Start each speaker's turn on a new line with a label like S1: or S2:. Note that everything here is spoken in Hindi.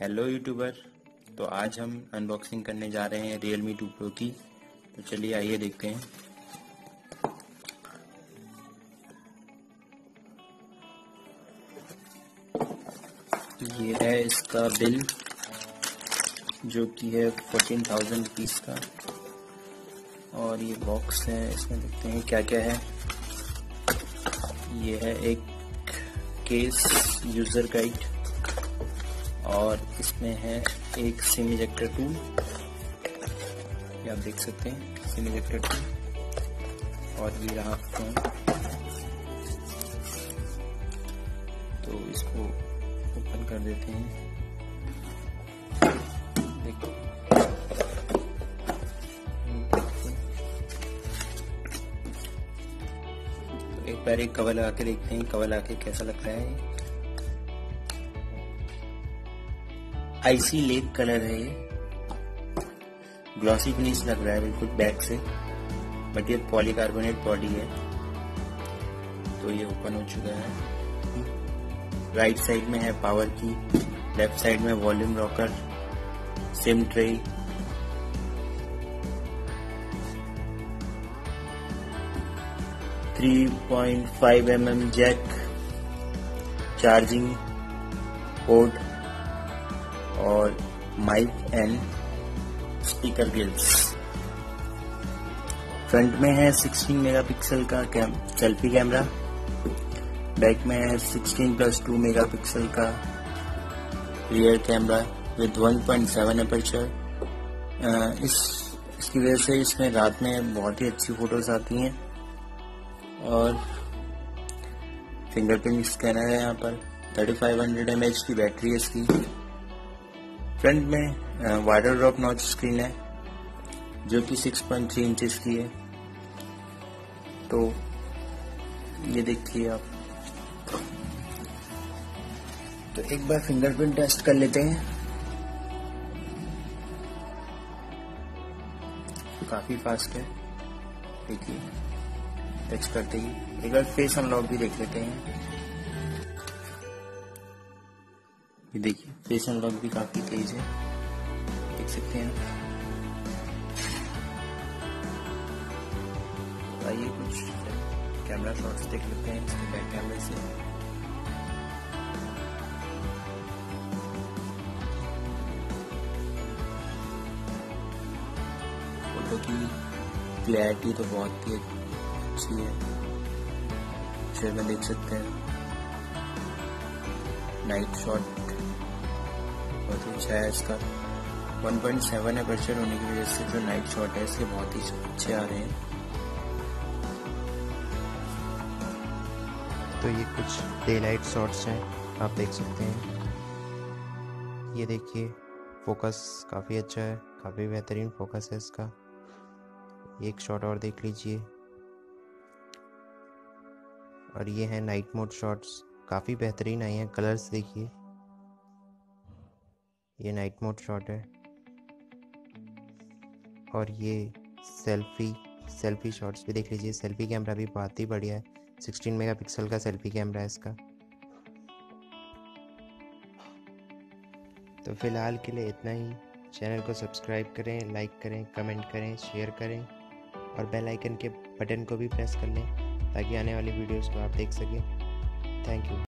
S1: हेलो यूट्यूबर तो आज हम अनबॉक्सिंग करने जा रहे हैं रियल मी टू प्रो की। तो चलिए आइए देखते हैं। ये है इसका बिल, जो कि है फोर्टीन थाउज़ेंड रुपीज़ का। और ये बॉक्स है, इसमें देखते हैं क्या क्या है। ये है एक केस यूज़र गाइड और इसमें है एक सिम इजेक्टर टूल ये आप देख सकते हैं सिम इजेक्टर टूल और ये रहा फ़ोन तो इसको ओपन कर देते हैं। तो एक बार एक कवर लगा के देखते हैं, कवर लगा के कैसा लग रहा है। आईसी लेक कलर है ये। ग्लॉसी फिनिश लग रहा है बिल्कुल बैक से। बट ये पॉलीकार्बोनेट बॉडी है। तो ये ओपन हो चुका है। राइट साइड में है पावर की। लेफ़्ट साइड में volume rocker SIM tray three point five M M jack charging port और mic and speaker grills front में है 16 मेगापिक्सल का कैम सेल्फी कैमरा बैक में है 16 प्लस 2 मेगापिक्सल का रियर कैमरा विद 1.7 अपर्चर इस, इसकी वजह से इसमें रात में बहुत ही अच्छी फ़ोटोज़ आती हैं। और फिंगरप्रिंट स्कैनर है यहाँ पर 3500 एमएच की बैटरी है इसकी। फ्रंट में वाटर ड्रॉप नॉच स्क्रीन है, जो कि 6.3 इंचेस की है। तो ये देखिए आप। तो एक बार फिंगरप्रिंट टेस्ट कर लेते हैं। काफ़ी फास्ट है। देखिए टच करते ही। एक बार फेस अनलॉक भी देख लेते हैं। ये देखिए फेस अनलॉक भी काफ़ी तेज है। देख सकते हैं आइए कुछ कैमरा शॉट्स देख लेते हैं इसके बैक कैमरे से। फ़ोटो की क्लैरिटी तो बहुत ही अच्छी है। पिक्चर में देख सकते हैं। नाइट शॉट बहुत ही अच्छा है इसका। 1.7 अपर्चर होने की वजह से जो नाइट शॉट है, इसके बहुत ही अच्छे आ रहे हैं।
S2: तो ये कुछ डे लाइट शॉट्स हैं, आप देख सकते हैं। ये देखिए फोकस काफ़ी अच्छा है, काफ़ी बेहतरीन फोकस है इसका। एक शॉट और देख लीजिए। और ये है नाइट मोड शॉट्स काफ़ी बेहतरीन आई हैं कलर्स देखिए। ये नाइट मोड शॉट है। और ये सेल्फी सेल्फी शॉट्स भी देख लीजिए। सेल्फी कैमरा भी बहुत ही बढ़िया है। 16 मेगापिक्सल का सेल्फी कैमरा है इसका। तो फ़िलहाल के लिए इतना ही। चैनल को सब्सक्राइब करें लाइक करें कमेंट करें शेयर करें। और बेल आइकन के बटन को भी प्रेस कर लें, ताकि आने वाली वीडियोस को आप देख सकें। Thank you